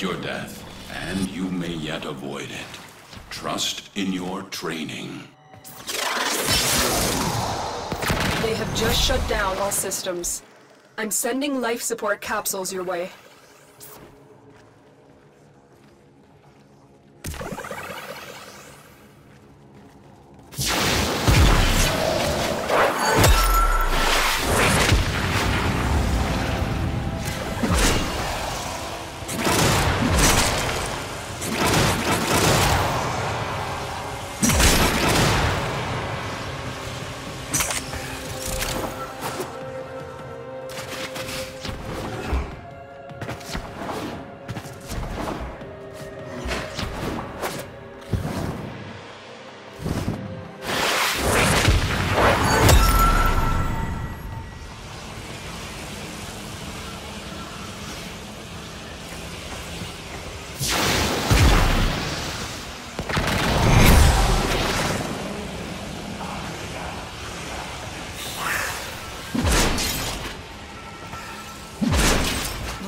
your death, and you may yet avoid it. Trust in your training. They have just shut down all systems. I'm sending life support capsules your way.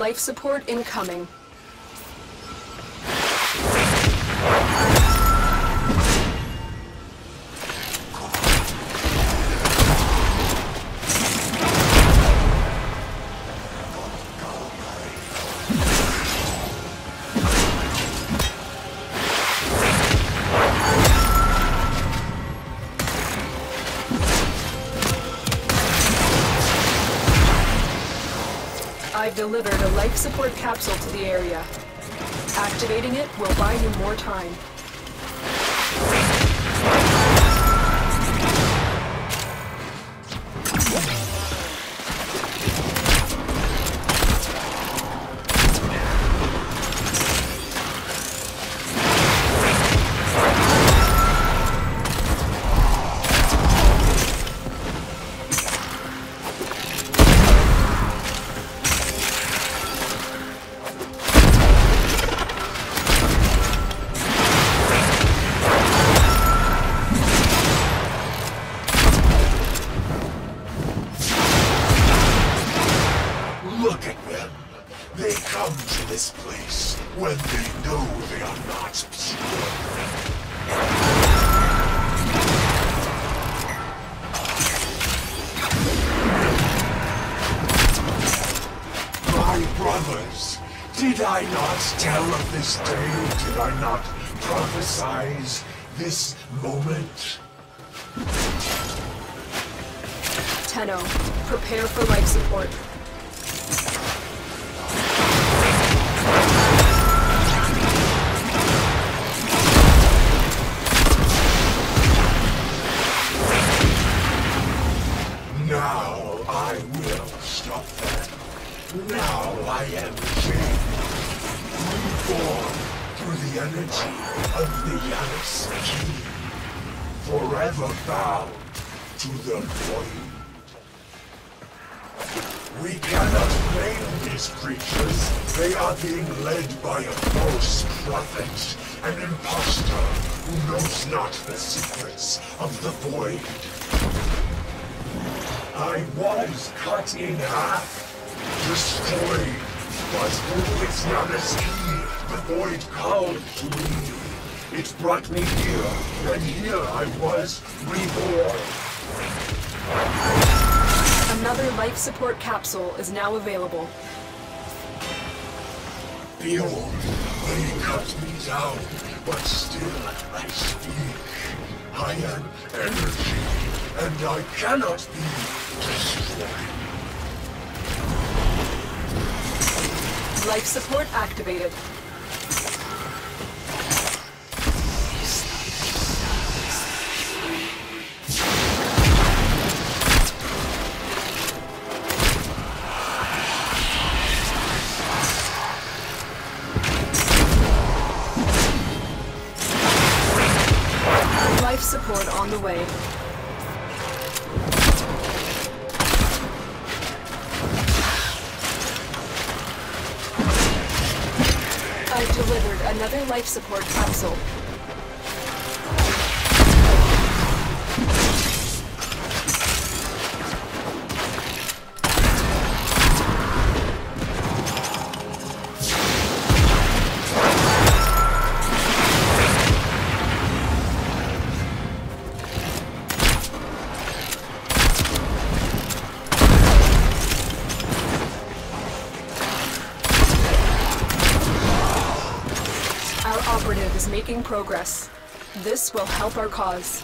Life support incoming. I've delivered a life support capsule to the area. Activating it will buy you more time. Prepare for life support. Me here, and here I was reborn. Another life support capsule is now available. Behold, they cut me down, but still I speak. I am energy, and I cannot be destroyed. Life support activated. Support capsule. Progress. This will help our cause.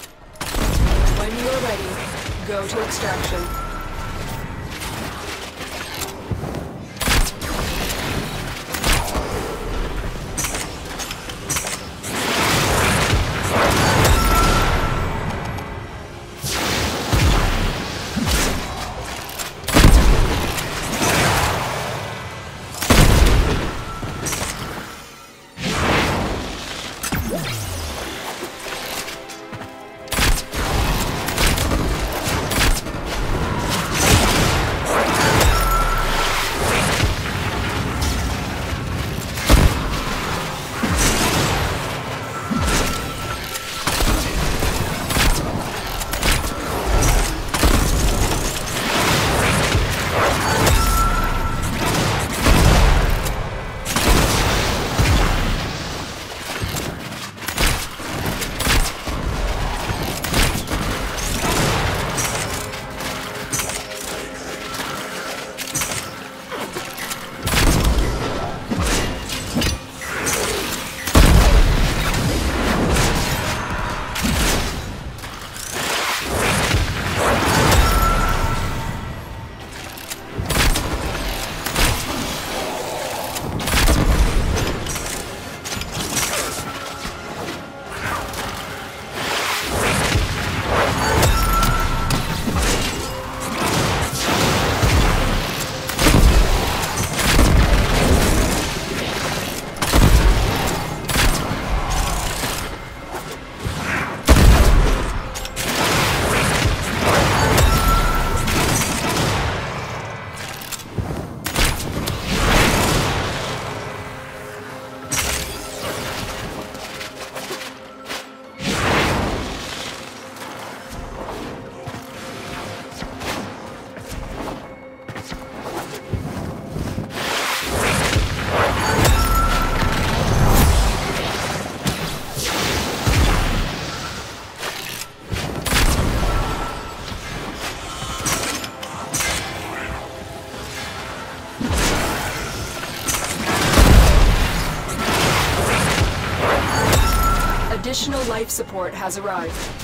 Support has arrived.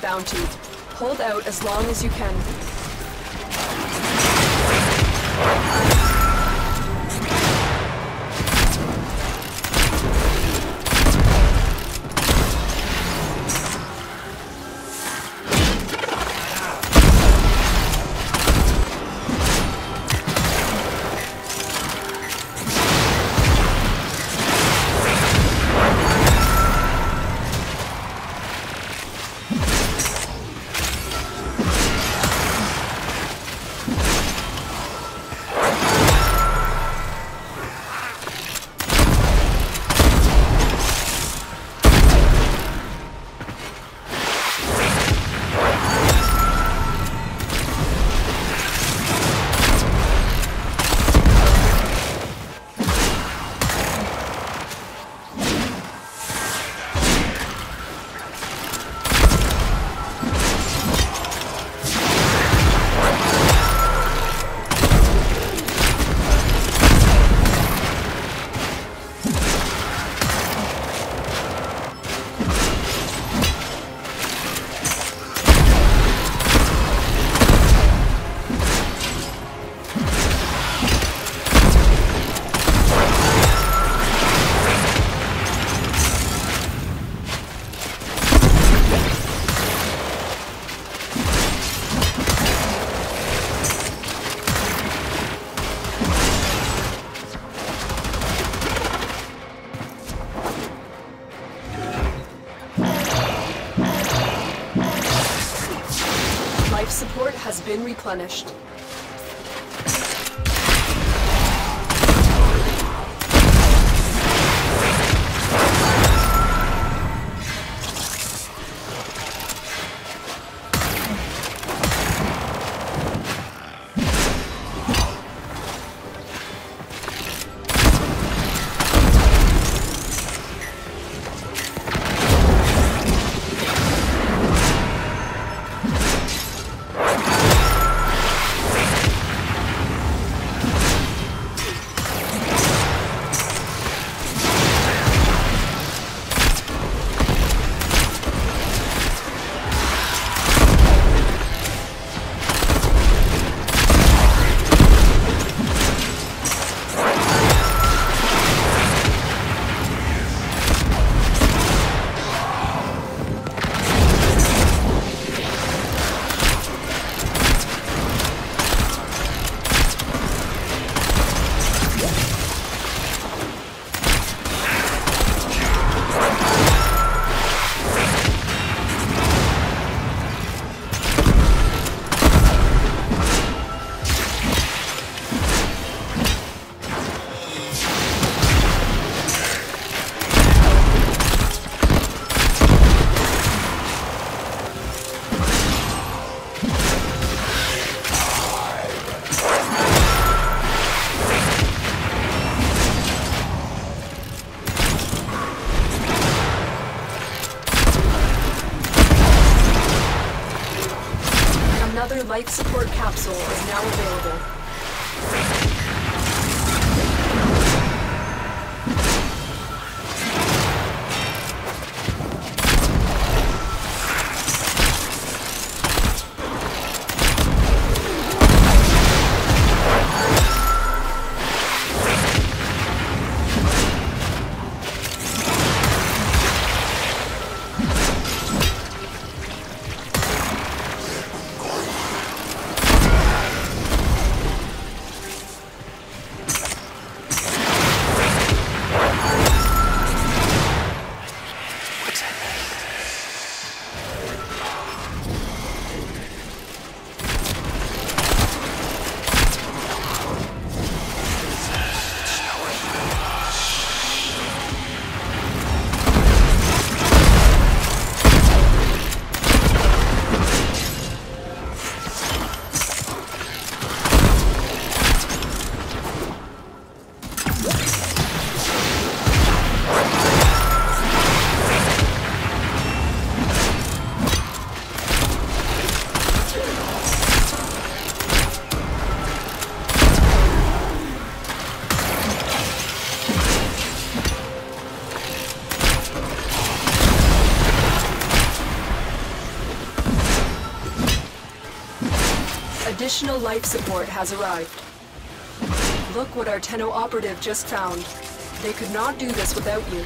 Bounty. Hold out as long as you can. Been replenished. Additional life support has arrived. Look what our Tenno operative just found. They could not do this without you.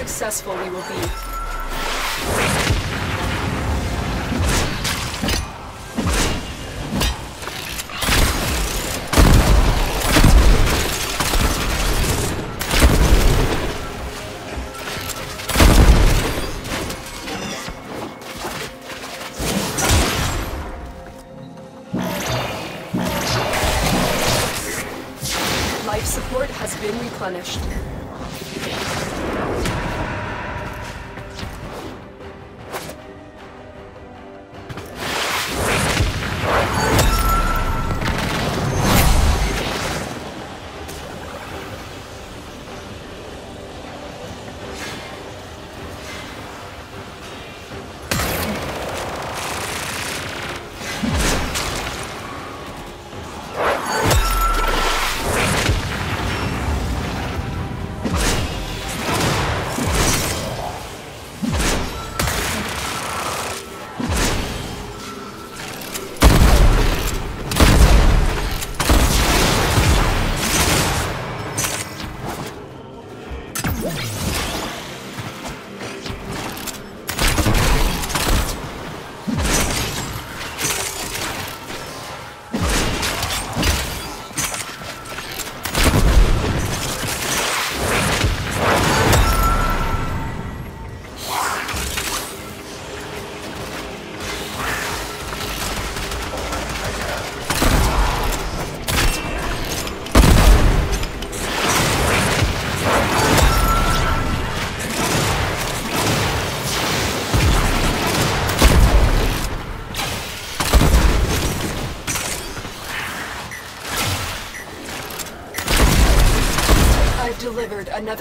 Successful we will be.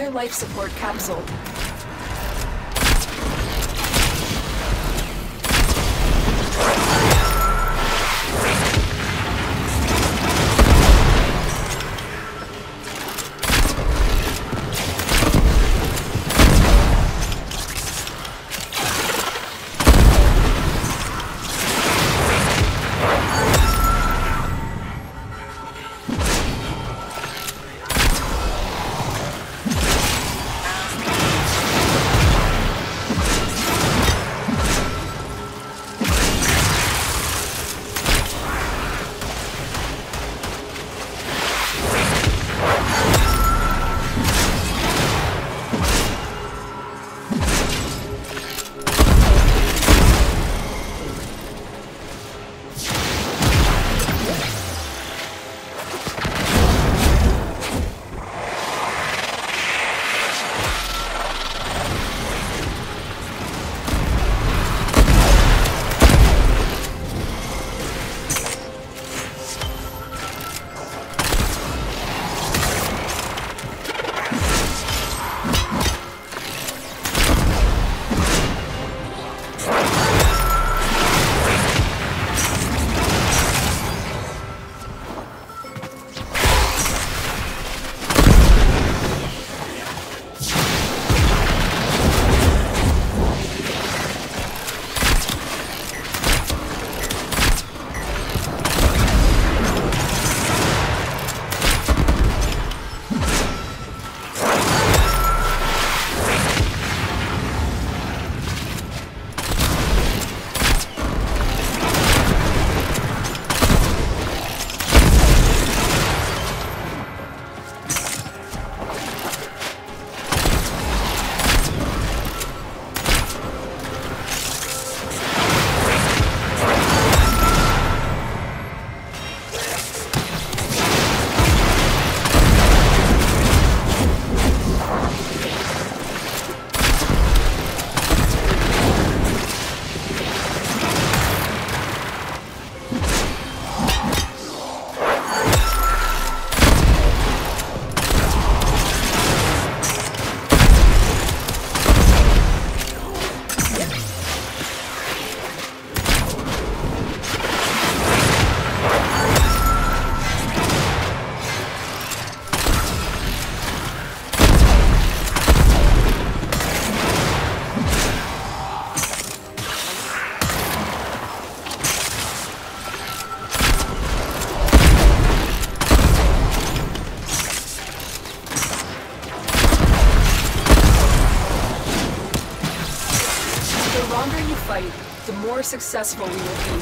Life support capsule. More successful we will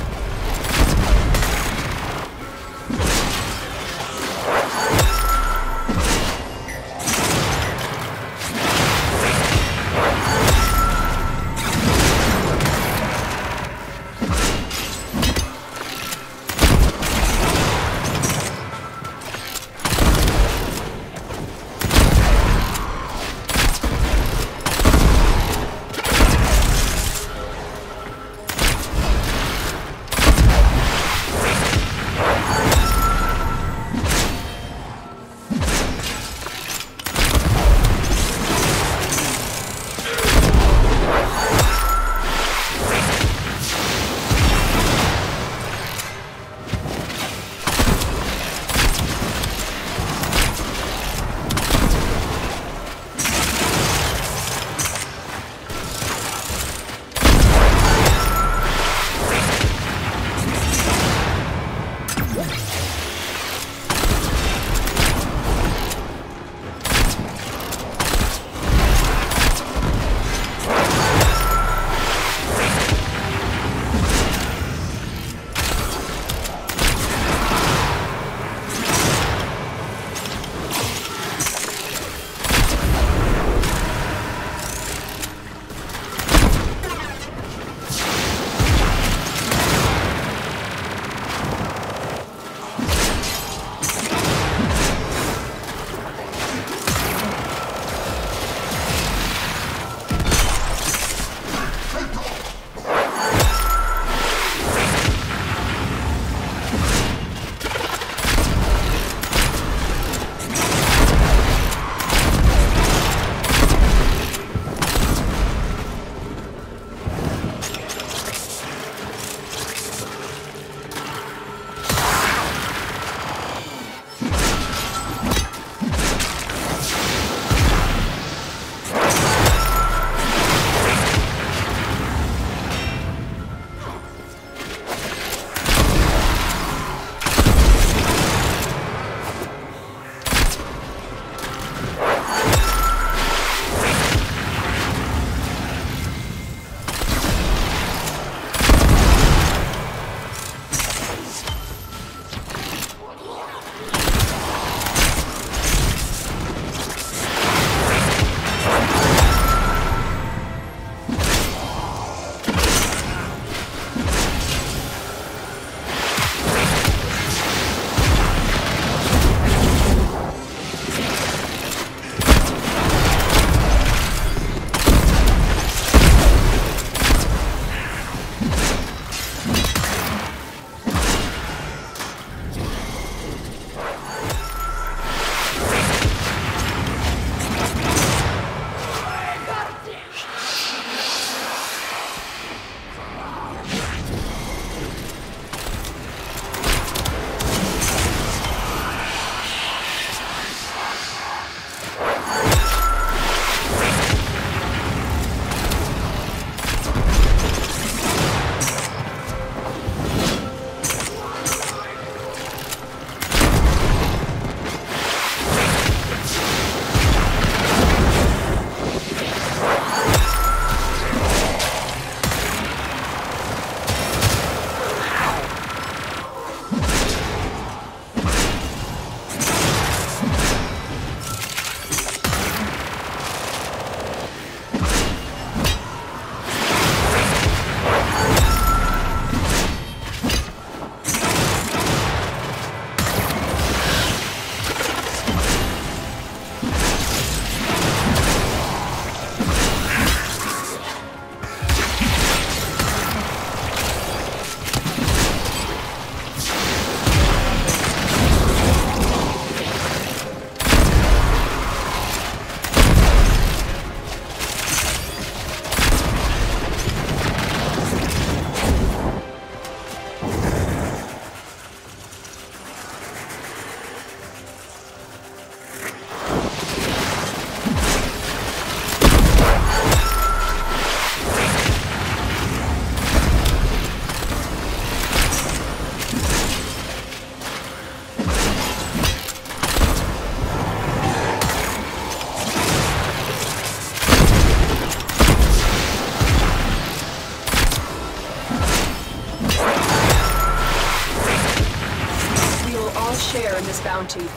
bounty.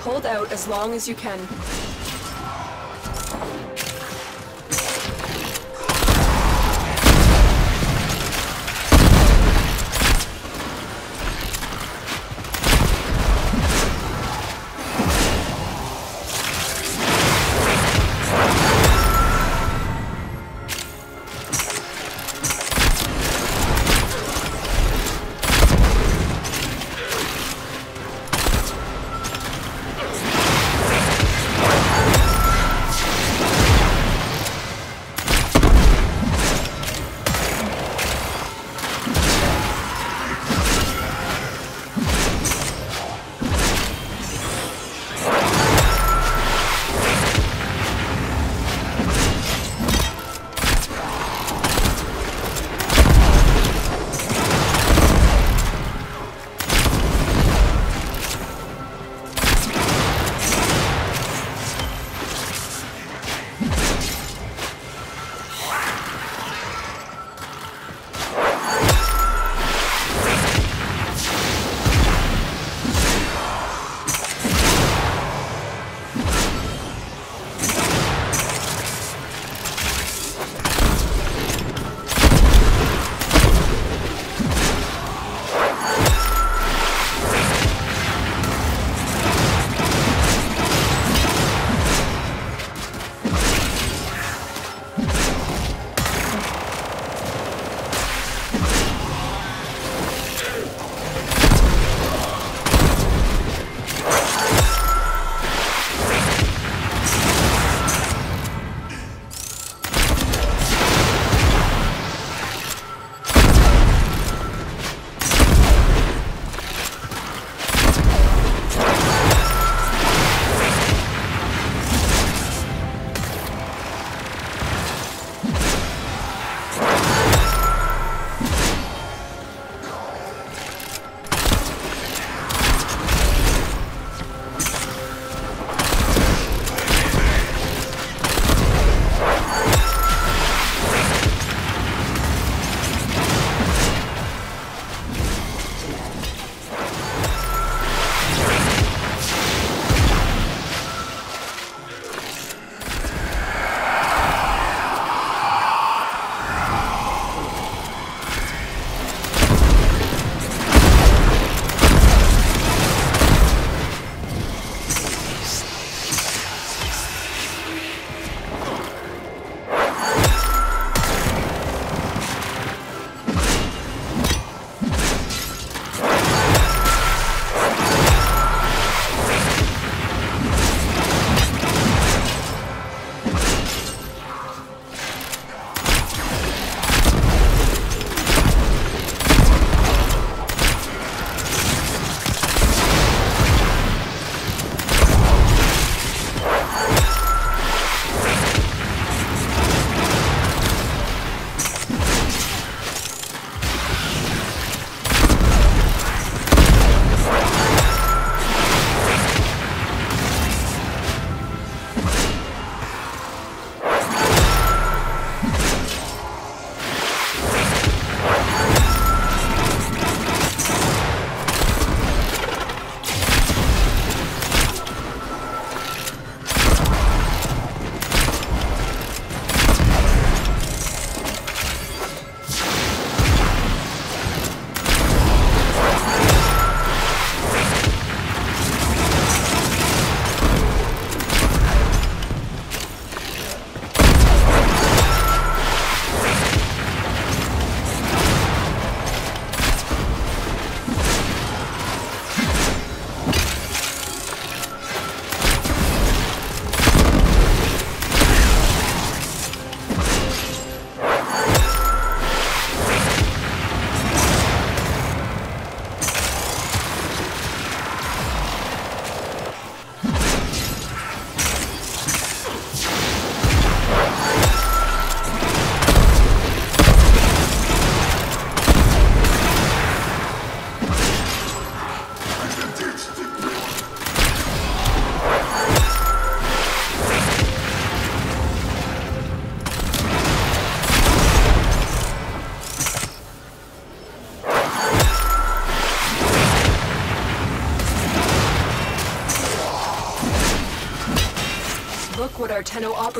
Hold out as long as you can.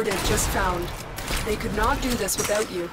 Operative just found. They could not do this without you.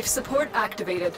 Life support activated.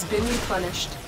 Has been replenished.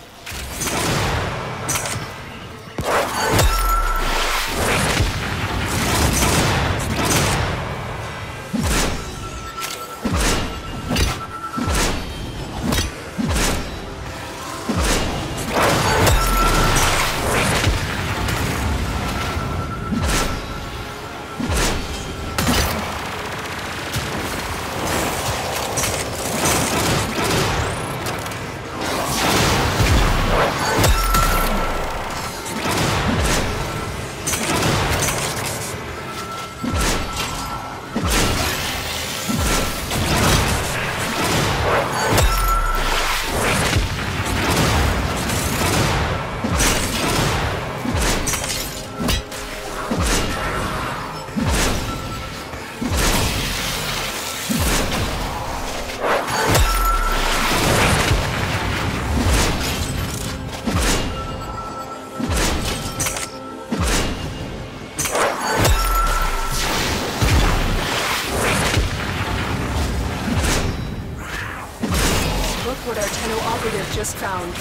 Found.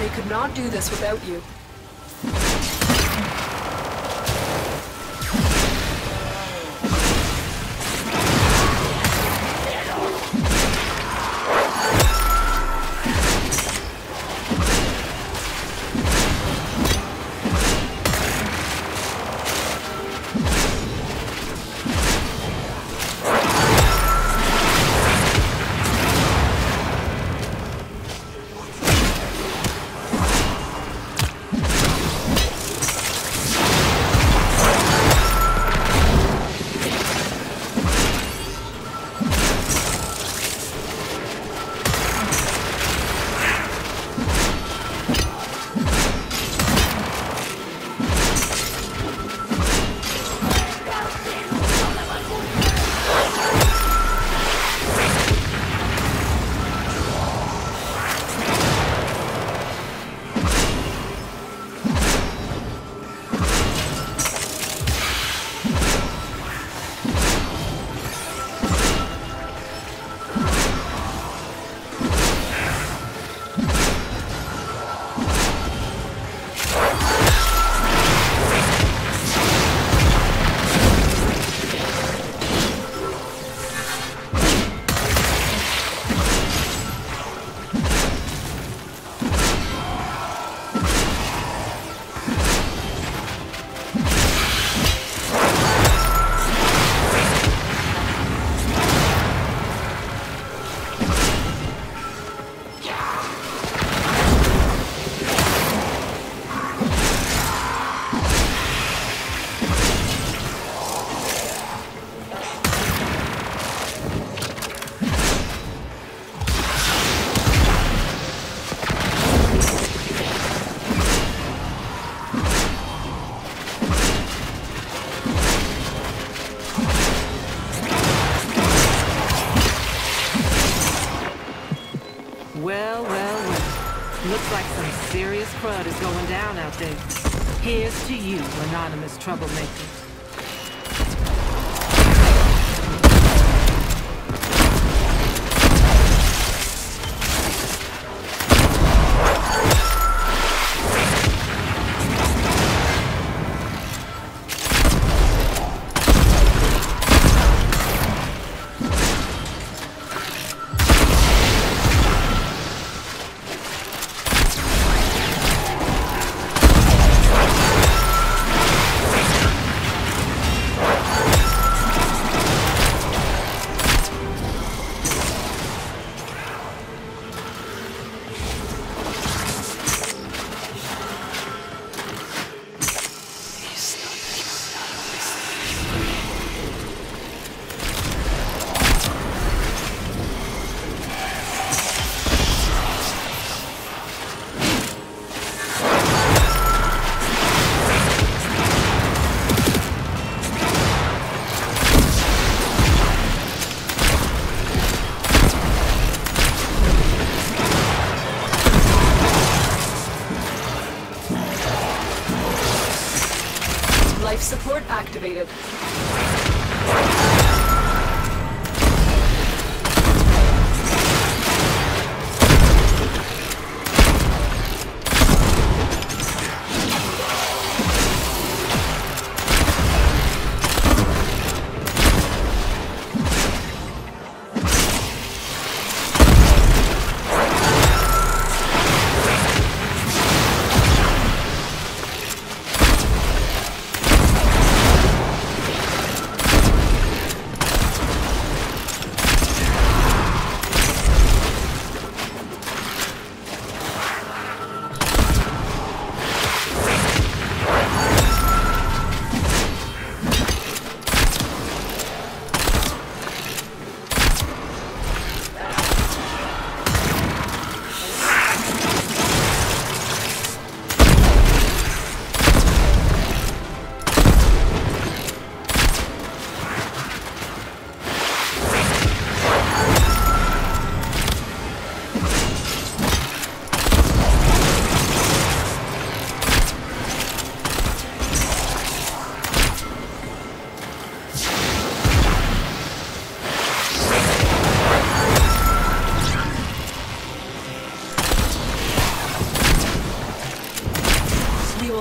They could not do this without you. Anonymous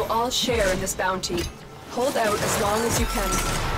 small share in this bounty. Hold out as long as you can.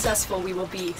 Successful we will be.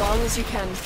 Long as you can.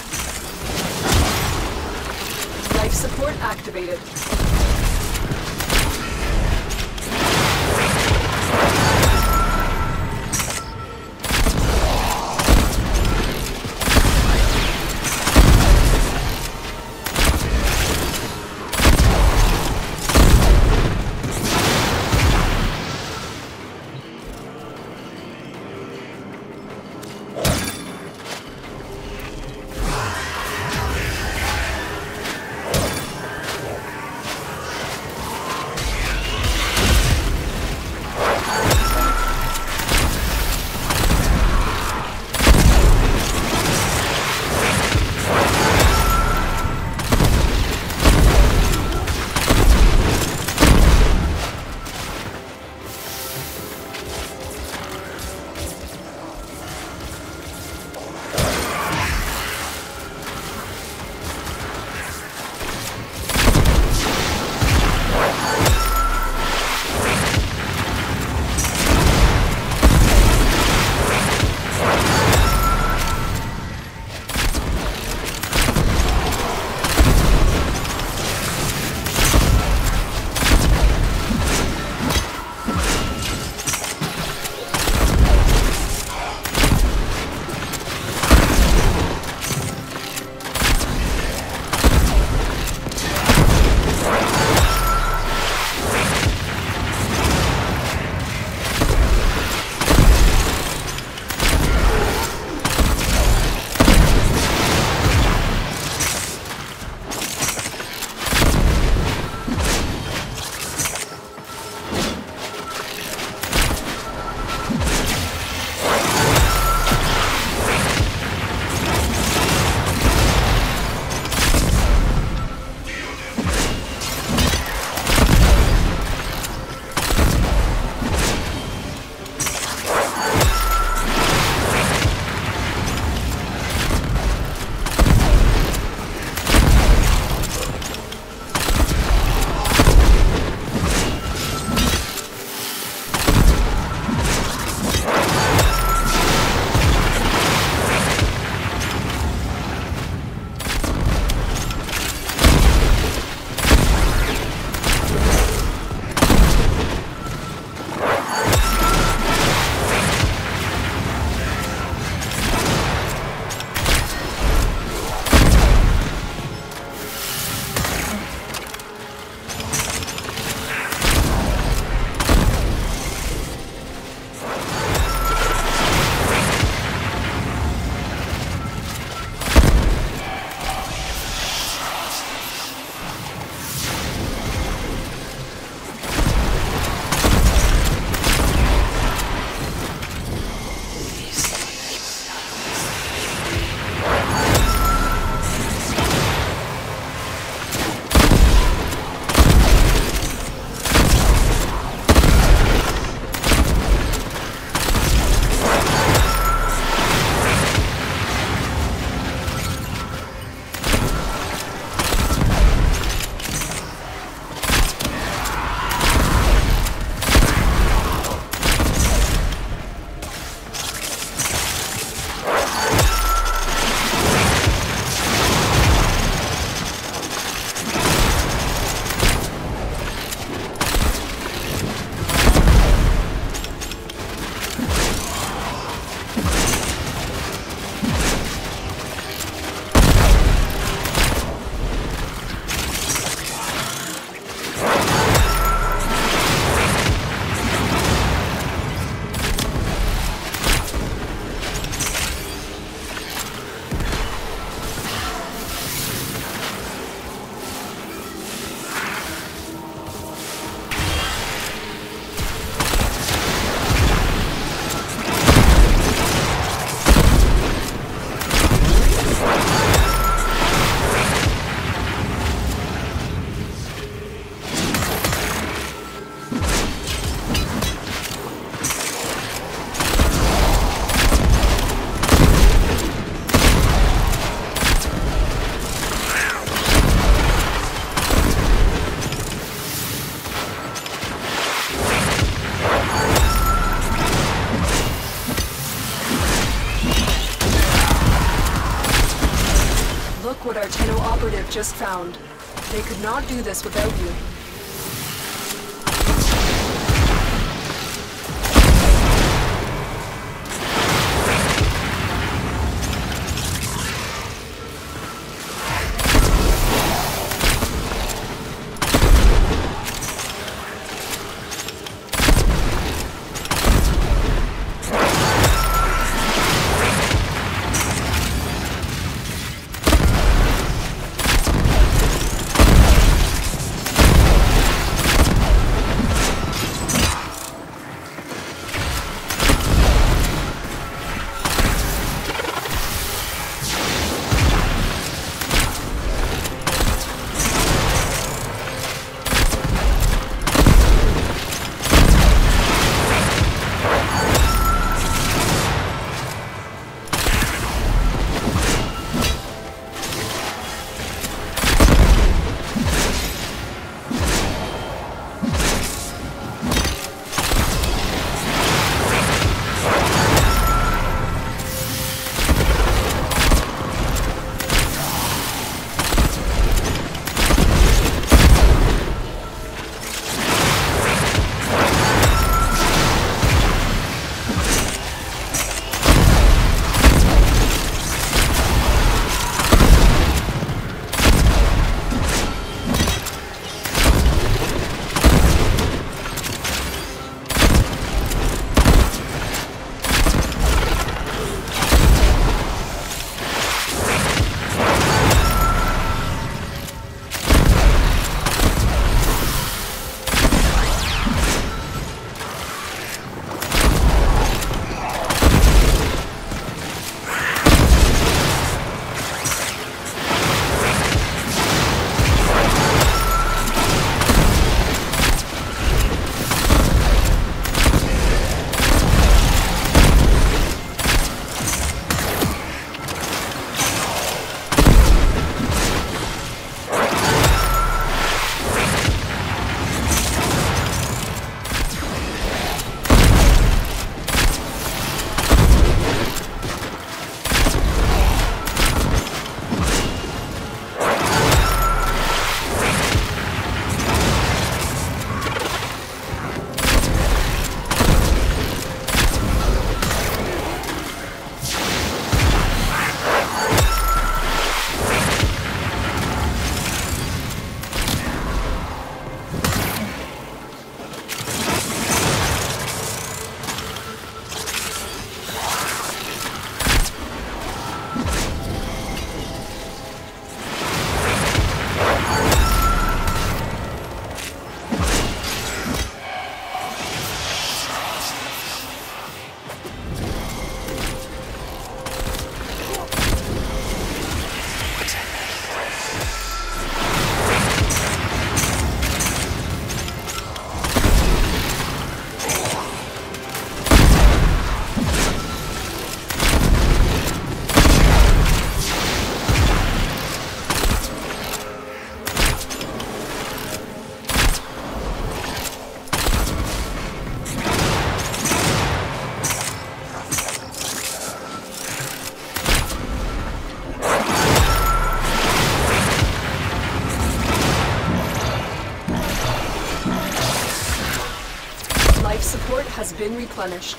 Just found. They could not do this without you. Replenished.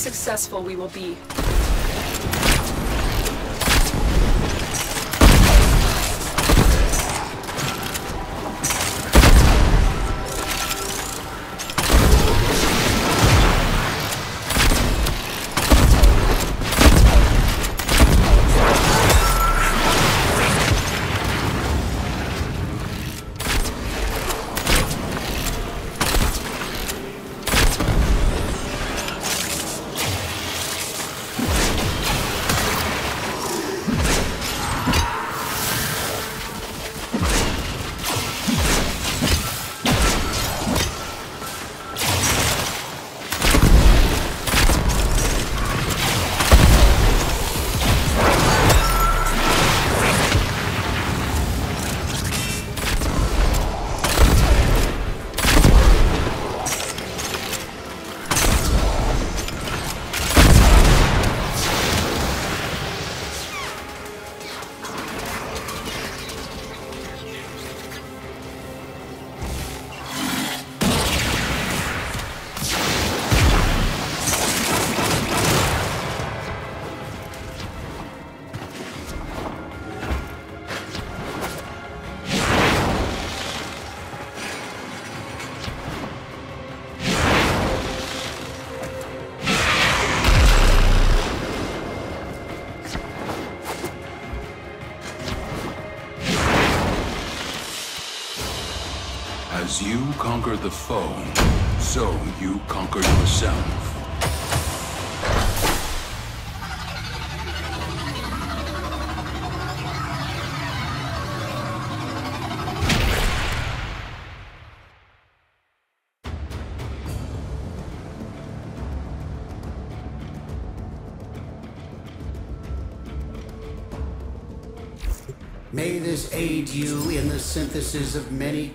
Successful we will be. You conquer the foe, so you conquer yourself. May this aid you in the synthesis of many